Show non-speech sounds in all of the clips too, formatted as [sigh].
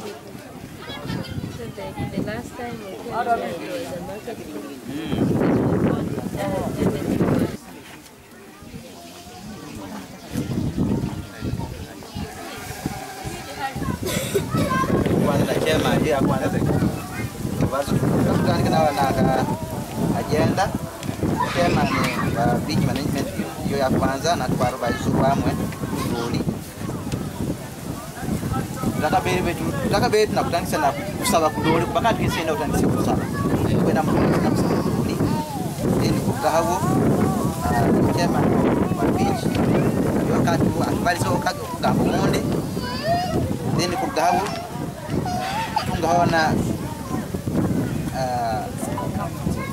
So the, the last time we came here, it was a market management hiyo ya kwanza na tukarubaisuru amwe nguli takabere tunakutanisha na kusaba kudole mpaka tuisenda utanisha kusaba kwenda mtumizi na kusaba kudole ni kukahawo chema mabichi wakati akubali so wakati kugambo monde then kugahawo tungahawo na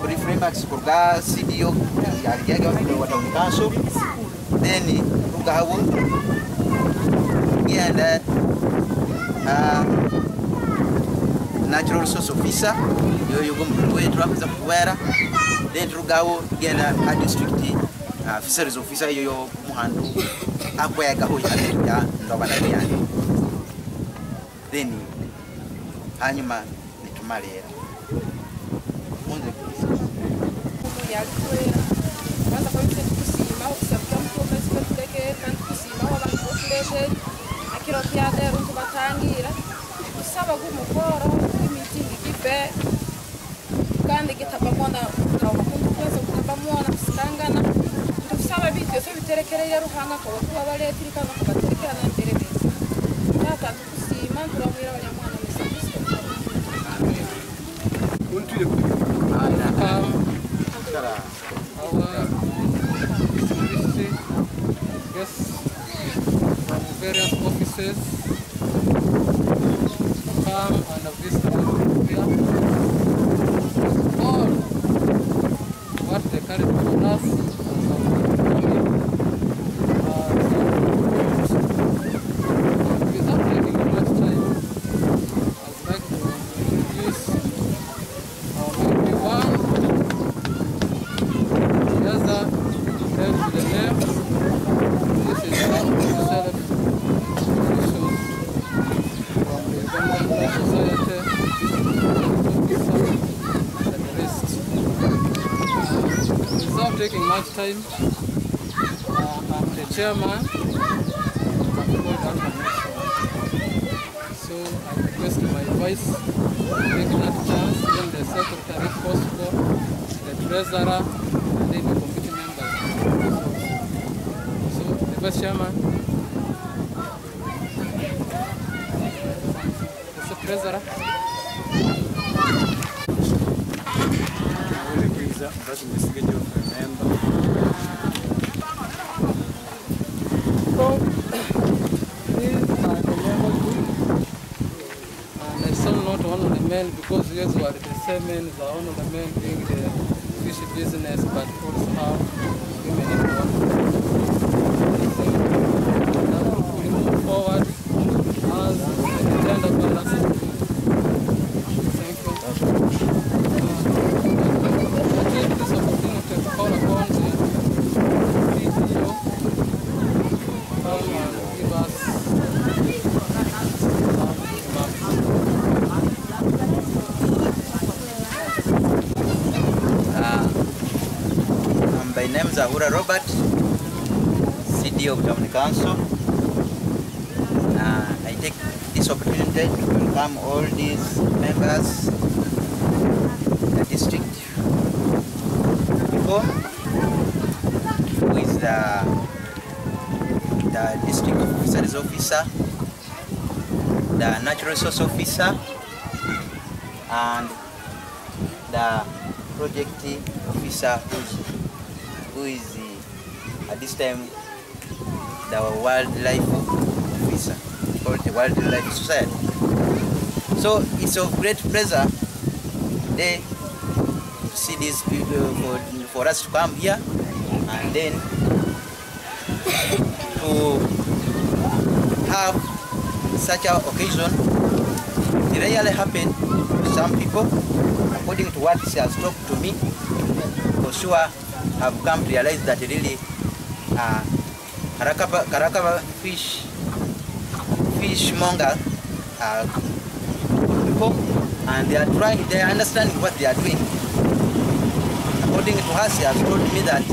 kurifremax kurga cdo yarigege wataunikanso then kugahawo ngenda natural um, natural resource officer. Yoyo gomulungu wetu akuza kuwera. Then turugawo genda a district uh, fisheries officer yoyo muhandu. Akwegagaho ya ndobanabiyane then hanyuma nitumalera kwaba gumukoro imitingi gipe kandi gitabamona kutabakundu kwese kutabamona kusangana tusaba bityo so biterekereye ruhanga ko kuba baletiri kana kubaterekerana imbere bese tata tukusima turabwira abanyamwana musabuso untire kuri ana kara Yes, from various offices. buenos días. Time, I'm the chairman. So I request my vice that chance, then the secretary possible, the treasurer, and then the committee members. So the vice chairman, the treasurer, Really So, these are the. And I saw not one of the men because these were the same men, the one of the men doing the fish business, but also have women involved. Now we move forward as the gender balance. Thank you. Uh, I take this opportunity to call upon the PTO come and give us some remarks. Um, name Robert, CD of Town Council. Uh, I take this opportunity to welcome all these members, the district people, who is the, the district officers officer, the natural resource officer, and the project officer who is the, at this time the wildlife officer called the Wildlife Society. So it's of great pleasure today to see these people for, for us to come here and then [laughs] to have such an occasion. It rarely happen to some people according to what she has talked to me, for sure have come to realize that really uh, Karakaba, Karakaba fish fishmonger uh, people and they are trying, they are understanding what they are doing. According to her, she has told me that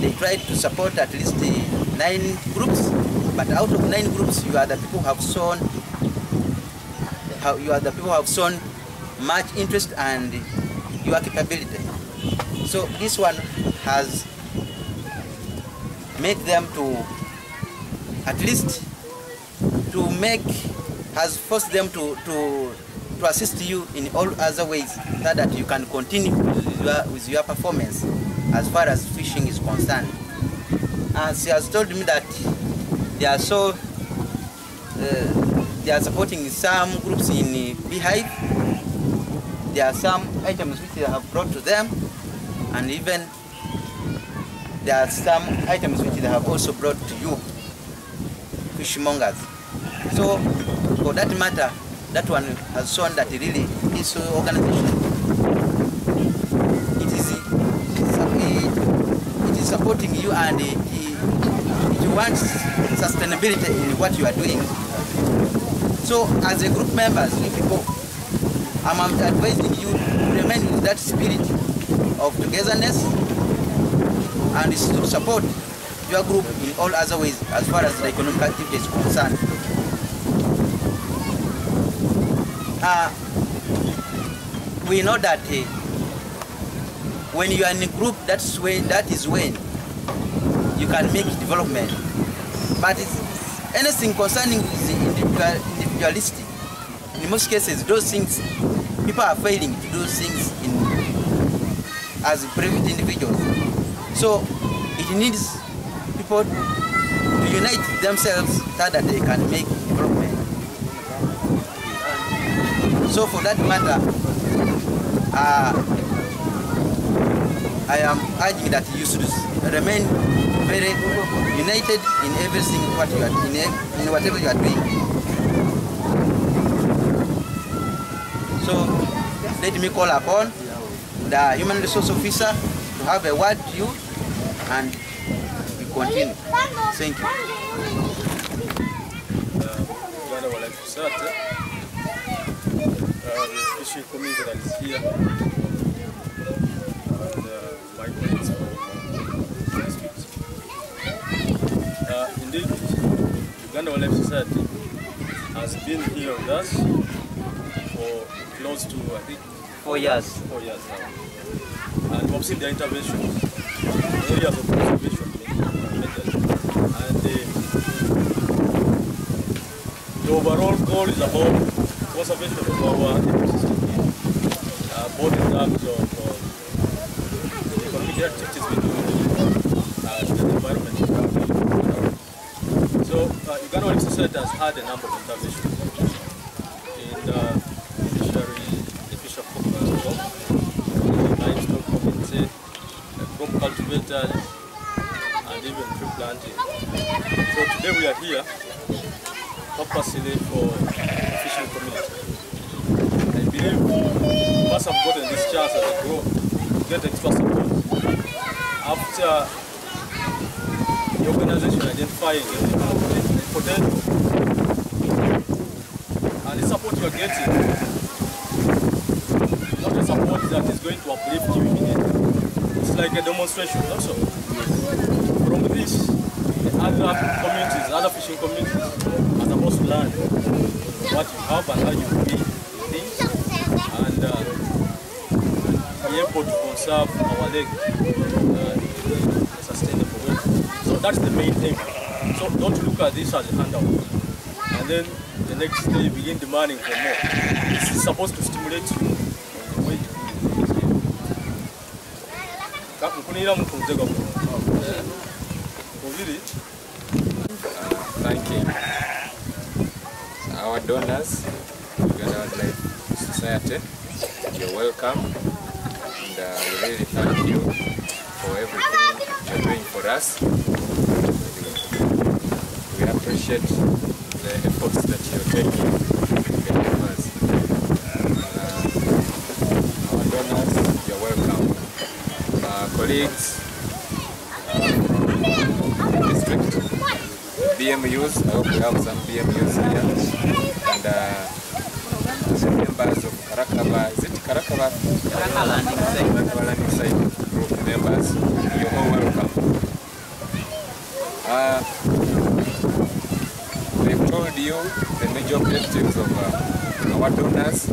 they tried to support at least nine groups, but out of nine groups, you are the people who have shown, how you are the people who have shown much interest and your capability. So this one has made them to at least to make has forced them to, to, to assist you in all other ways so that you can continue with your, with your performance as far as fishing is concerned. And she has told me that they are so uh, they are supporting some groups in Beehive. There are some items which they have brought to them, and even there are some items which they have also brought to you, fishmongers. So, for that matter, that one has shown that really this organization it is it is supporting you and it, it wants sustainability in what you are doing. So, as a group members, you people, I'm advising you to remain with that spirit of togetherness and is to support your group in all other ways as far as the economic activity is concerned. Uh, we know that uh, when you are in a group, that's when that is when you can make development. But anything concerning the in most cases, those things people are failing to do things in as private individuals. So it needs people to unite themselves so that they can make development. So for that matter, uh, I am urging that you should remain very united in everything what you are in, in whatever you are doing. So let me call upon the human resource officer to have a word to you and we continue. Thank you. Uganda Wildlife Research, uh, the fishing community that is here, and uh, my colleagues from uh, streets. Uh, indeed, Uganda Wildlife Society has been here with us for close to, I think, Four years. four years now. And we've seen their interventions, the overall goal is about conservation of our ecosystem uh, both in terms of uh, the economic activities we do and the environment. So, uh, Uganda Wildlife Society has had a number of interventions in uh, fishery, the fish of uh, crop, the livestock community, the cultivators, and even tree planting. So today we are here purposely for the fishing community. I believe must have gotten this chance as a group to get extra support after the organization identifying the the potential and the support you are getting not a support that is going to uplift you Like a demonstration also. From this, the other communities, other fishing communities are supposed to learn what you have and how you feed things and uh, be able to conserve our lake uh, sustainable. So that's the main thing. So don't look at this as a handout and then the next day begin demanding for more. This is supposed to stimulate you Kakunkunira mukunze gako. Kubiri, thanking our donors, Uganda Wildlife Society. You're welcome, and uh, we really thank you for everything you're doing for us. We appreciate the efforts that you're taking colleagues uh, district BMUs. I hope we have some BMUs here. And uh, members of Karakaba, is it Karakaba? Landing site. Karakaba Landing Site group members, you're all welcome. Uh, they've told you the major objectives of uh, our donors.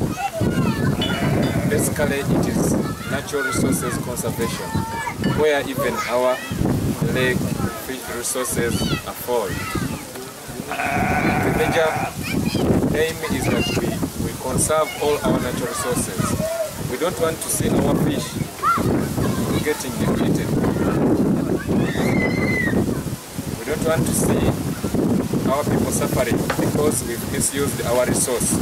Basically, it is natural resources conservation, where even our lake fish resources are fall. The major aim is that we, we conserve all our natural resources. We don't want to see our fish getting depleted. We don't want to see our people suffering because we've misused our resource.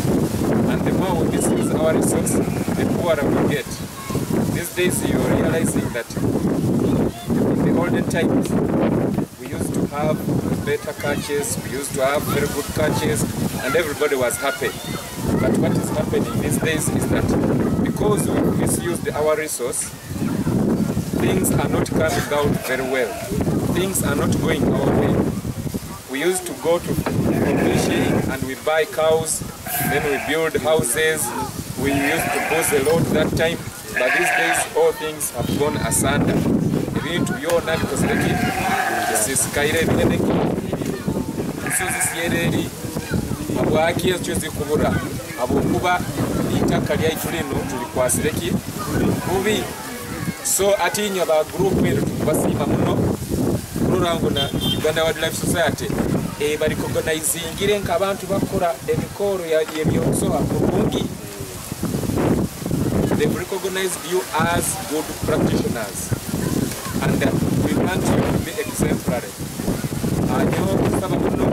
And the more we misuse our resource, the poorer we get. Days you're realizing that in the olden times, we used to have better catches, we used to have very good catches, and everybody was happy. But what is happening these days is that because we misused our resource, things are not coming out very well. Things are not going our way. We used to go to fishing and we buy cows, then we build houses. We used to boost a lot that time, But these days, all things have gone asunder. Even to your nabi cosmetic, isisikaire ebinyeneke ensozi ekyo zikubura habwokuba itaka lyaitu lino tulikwasireki bubi. So ati inywe ba gurupu eno tukubasiima muno. Kulora ngu na uganda wildlife society eh, e, balikogonaizingira nk'abantu bakora emikoro yebyokusohako They've recognized you as good practitioners. And uh, we want you to be exemplary. Ah, Anyawo okusaba kuno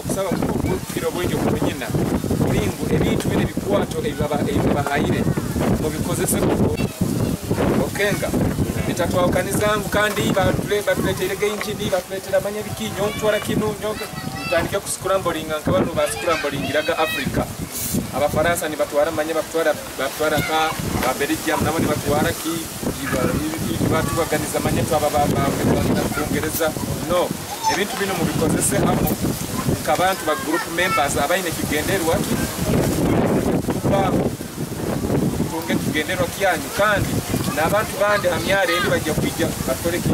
okusaba okukira obwengi okubunyina kulingu ebintu bino ebikwato ebibabahayire mubikozeseko okenga bitatwawukanizangu kandi batuleeterega enjini batuleetera manya biki nyo nkutwala kino nyo ntandike ku scurambolinga nka bano ba scurambolingiraga africa abafaransa nibatwara manya batwara batwara ka babelgium nabo nibatwara ki batubaganiza manya twaba bungereza. No ebintu bino mubikozese hamo nkabantu ba group members abaine kigenderwa tubaho tutunge ekigenderwa kyanyu kandi n'abantu bandi ha myaro endi bajja kwijja bakole ki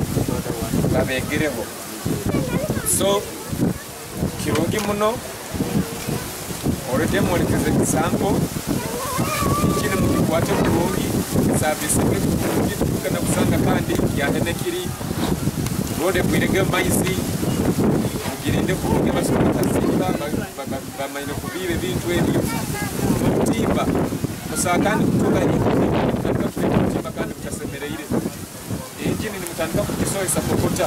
babegereho. So kirungi muno olwedde mwolekeze ekisampo kiri mukikwate bulungi esavisi bulungi tukana kusanga kandi yatene kiri. Rode bwirege maizi mugirinde bulungi abasobola kasimba bamaine kubiba ebintu ebyo nokutimba musaa kandi kutunganya mutandika kuleta obutimba kandi butasemereire. Enjini nimutandika kugisoyesa kokota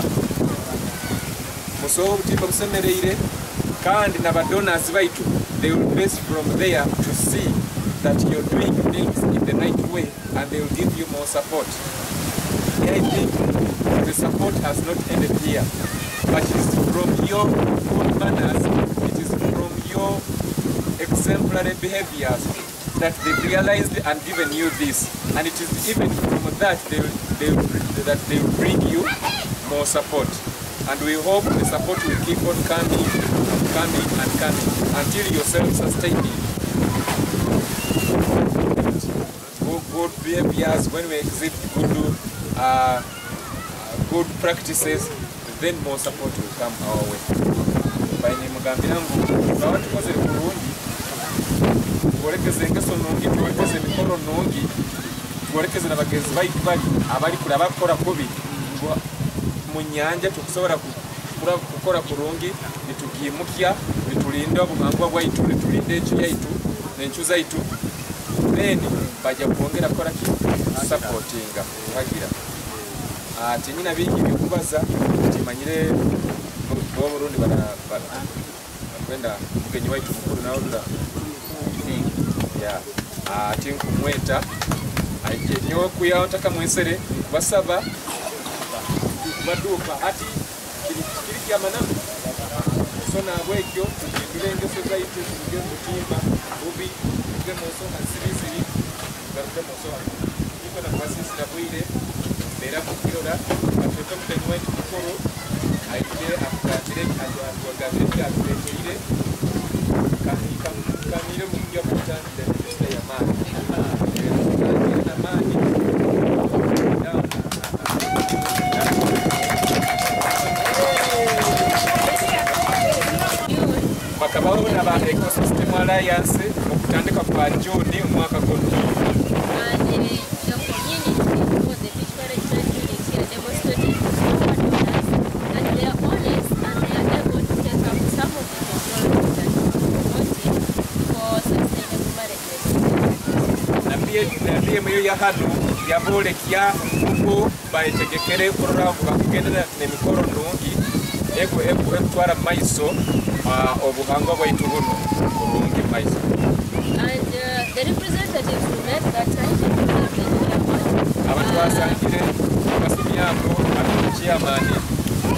musobola obutimba busemereire kandi n'abadonas baitu they will base from there to see that you're doing things in the right way and they will give you more support I think the support has not ended here but it is from your good manners it is from your exemplary behaviors that they've realized and given you this. And it is even from that they will, they that they will bring you more support. And we hope the support will keep on coming, coming and coming until you're self-sustaining. Good, good behaviors, when we exhibit good, uh, good practices, then more support will come our way. Baine mugambi yangu, baba tukoze kurungi, tuolekeze engeso nungi tuolekeze emikolo nungi tuolekeze na bagenzi baitu bali abali kule abakukora kubi mu nyanja kukora kurungi tulinde obugangwa bwaitu tulinde enju yaitu n'enju zaitu. Then bajja kwongera kukolaki supportinga kuhagira ati nyina bingi bikubaza timanyire b'oburundi bakwenda mugenyi waitu mukulu naula ati nkumweta aije nyowe kuyawo ntaka mwensere nkubasaba baduuka ati kiri kyamanamu so naabwekyo tuzirenga society tuzive mubutimba bubi tuve mu nsonga sirisiri nga tuve mu nsonga iko nafasisira bwire mbeera kukirola katuuke mutenyi wetu mukulu ayite atugambire atwagambire byatuleteire kamire mu kujja kutandira emipiira y'amaanyi amaanyi alliance okutandika ku banjuni omwaka guno. Ndiemu iyo yahanu yabolekya uko bayitegekere oruravuga kugendera nemikoro nungi. Ekutwara mumaiso ah, obuhangwa bwaitu buno And uh, the representatives who met that time included the chairman, abantu basangire basimyako ati chairman.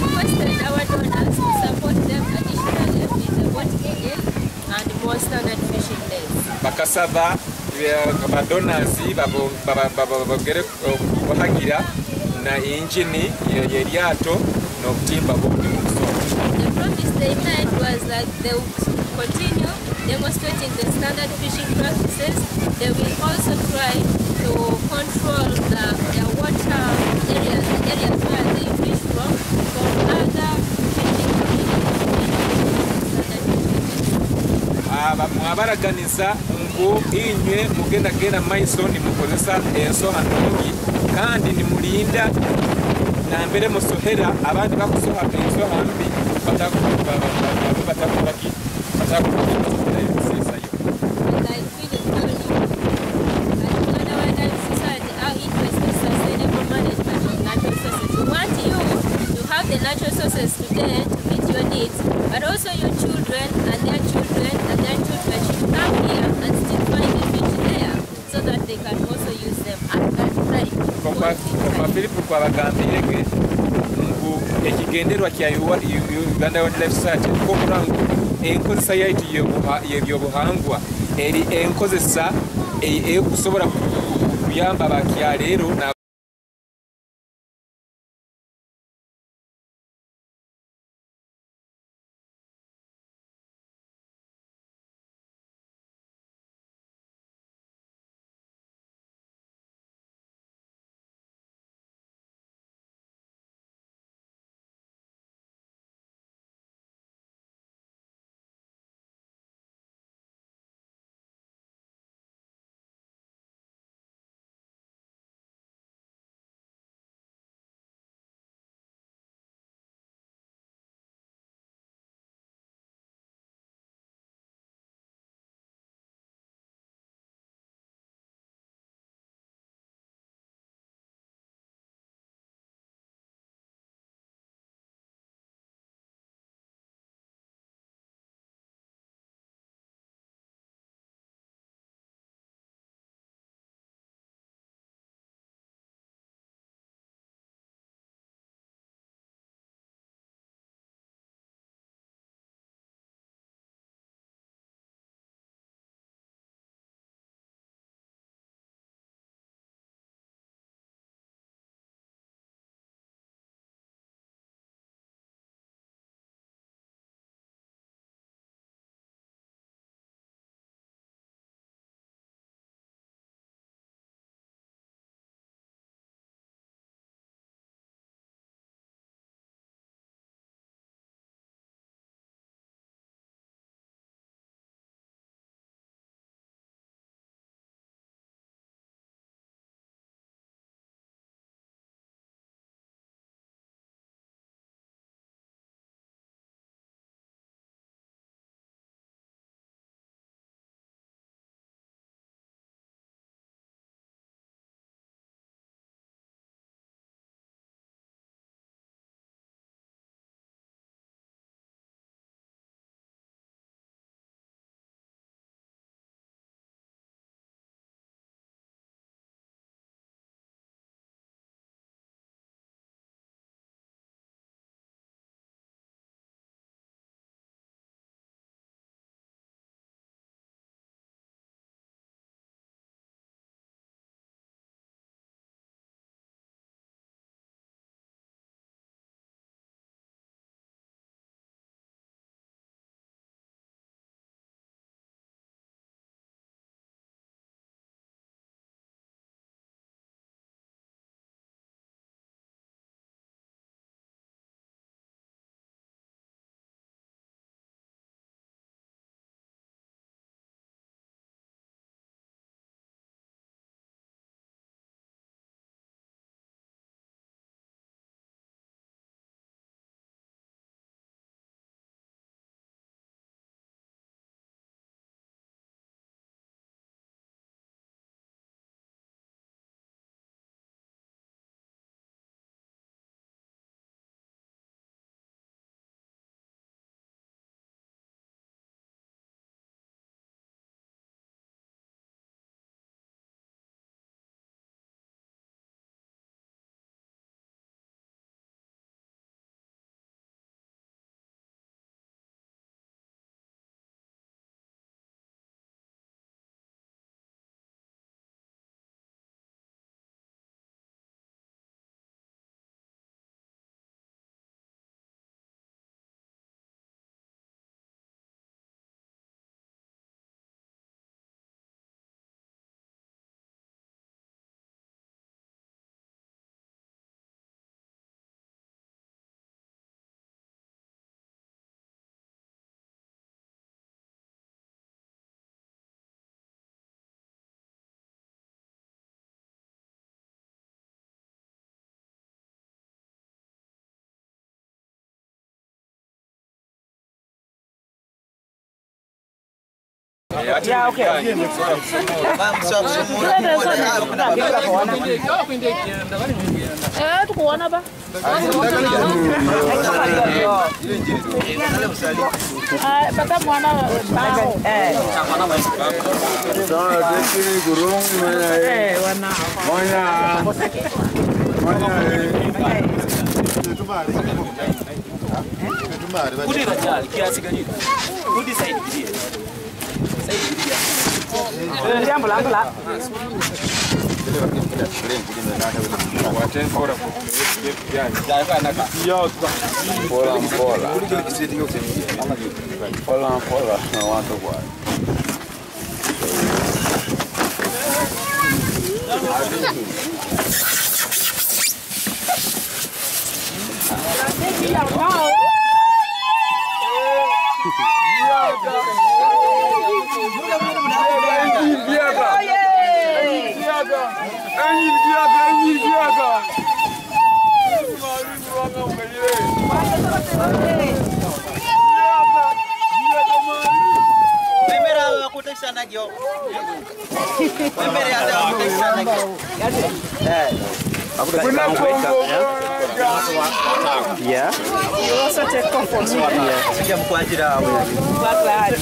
requested our donors to support them additionally with the boat engine and more standard fishing nets. bakasaba badonazi babo- baba- baba- bagere kubahagira na injini ye- yeryato n'obutimba bwobuli mu kusoma The promise they made was that they would continue demonstrating the standard fishing practices. They will also try to control the, the water areas, the areas where they fish from, from other fishing communities. Aba- mwabaraganiza ngu inywe mugendagenda maiso nimukozesa ensoha nungi kandi nimulinda nambere musohera abandi bakusoha ensoha mbi batakulaki koma filipu kwabagambirege ngu ekigenderwa kya uganda wildlife society kokura ngu enkozesa yaitu y'obuha- y'ebyobuhangwa eri enkozesa e- ekusobola kuyamba bakyaleero tukuona ba bata mwana tekini gurung mana monya monya tumbari tumbari kudi rajali kiasi gani kudi saidi 脸不烂不烂。我真说了，别别别，家有那个。要多。跑啦跑啦。跑啦跑啦，我玩的乖。sana jo. Memberi ada aku sana jo. Eh. Aku dah tahu baik ya. Ya. Yo sa te confort. Ya. Sejam ku aja dah. Buatlah.